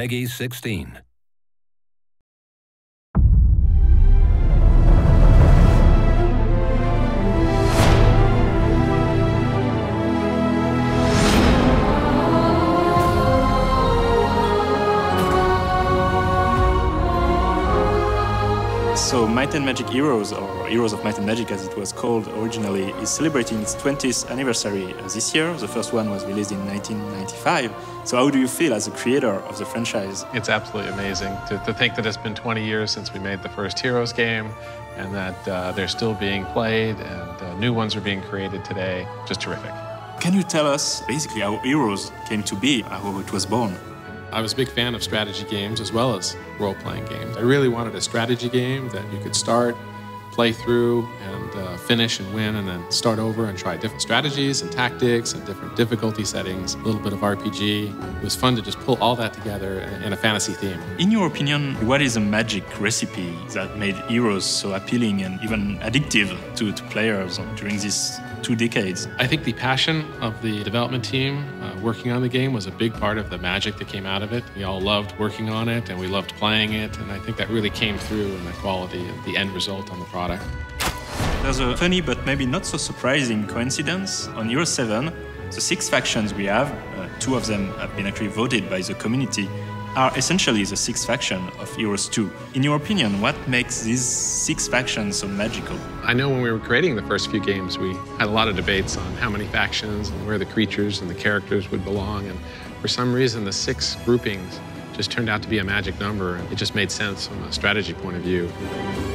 PEGI 16. So Might and Magic Heroes, or Heroes of Might and Magic as it was called originally, is celebrating its 20th anniversary this year. The first one was released in 1995. So how do you feel as a creator of the franchise? It's absolutely amazing to, to think that it's been 20 years since we made the first Heroes game and that uh, they're still being played and uh, new ones are being created today. Just terrific. Can you tell us basically how Heroes came to be, how it was born? I was a big fan of strategy games as well as role playing games. I really wanted a strategy game that you could start, play through, and uh, finish and win, and then start over and try different strategies and tactics and different difficulty settings, a little bit of RPG. It was fun to just pull all that together in a fantasy theme. In your opinion, what is a magic recipe that made Heroes so appealing and even addictive to, to players during these two decades? I think the passion of the development team working on the game was a big part of the magic that came out of it. We all loved working on it and we loved playing it, and I think that really came through in the quality of the end result on the product. There's a funny but maybe not so surprising coincidence. On Heroes 7, the six factions we have, uh, two of them have been actually voted by the community, are essentially the six factions of Heroes 2. In your opinion, what makes these six factions so magical? I know when we were creating the first few games, we had a lot of debates on how many factions and where the creatures and the characters would belong. And for some reason, the six groupings just turned out to be a magic number. It just made sense from a strategy point of view.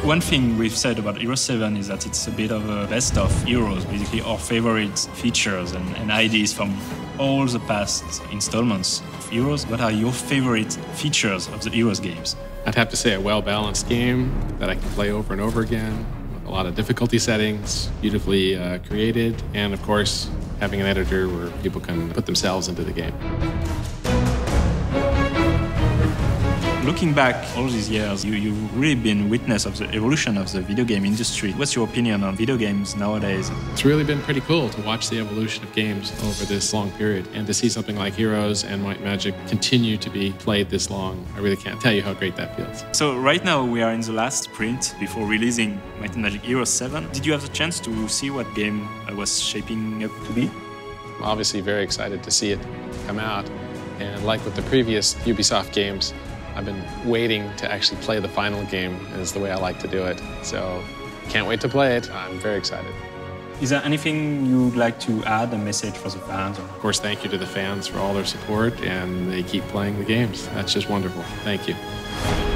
One thing we've said about Hero 7 is that it's a bit of a best of Heroes, basically our favorite features and, and ideas from all the past installments of Heroes. What are your favorite features of the Heroes games? I'd have to say a well balanced game that I can play over and over again. A lot of difficulty settings, beautifully uh, created, and of course, having an editor where people can put themselves into the game. Looking back all these years, you, you've really been witness of the evolution of the video game industry. What's your opinion on video games nowadays? It's really been pretty cool to watch the evolution of games over this long period and to see something like Heroes and Might Magic continue to be played this long. I really can't tell you how great that feels. So right now we are in the last sprint before releasing Might and Magic Heroes 7. Did you have the chance to see what game I was shaping up to be? I'm obviously very excited to see it come out. And like with the previous Ubisoft games, I've been waiting to actually play the final game is the way I like to do it. So can't wait to play it. I'm very excited. Is there anything you'd like to add, a message for the fans? Of course, thank you to the fans for all their support and they keep playing the games. That's just wonderful. Thank you.